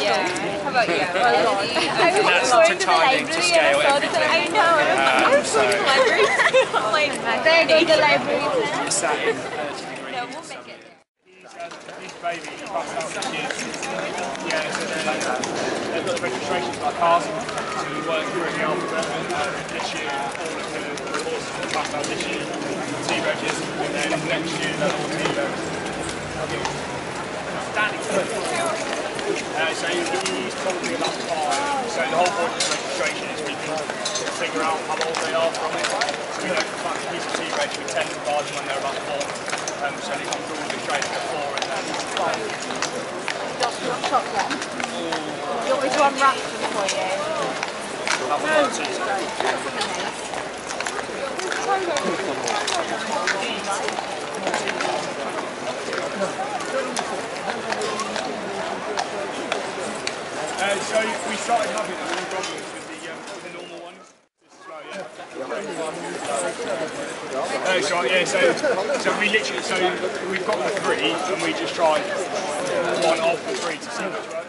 How about you? I was That's going to to the timing, to library and I saw this and I know. I was going to the library. I'm like, there they the library. It's that in 30. No, we'll make it. Baby passed out this year. Yeah, so they're, they've got the registrations like cars, so we work through the alphabet. Um, this year, all of the reports will pass out this year, T-Regs, and then next year they're all T-Regs. So he's probably five. So the whole point of the registration is we can figure out how old they are from it. So we know for fact T-Reg, we tend to provide them when they're about four. Um, so they come through all the trades before and then Just want chocolate. You want me to unwrap them for you? have a look at it. Uh, so we started having a problems with the, um, the normal ones. Oh, so yeah, so so we literally so we've got the three and we just tried one of the three to see which works.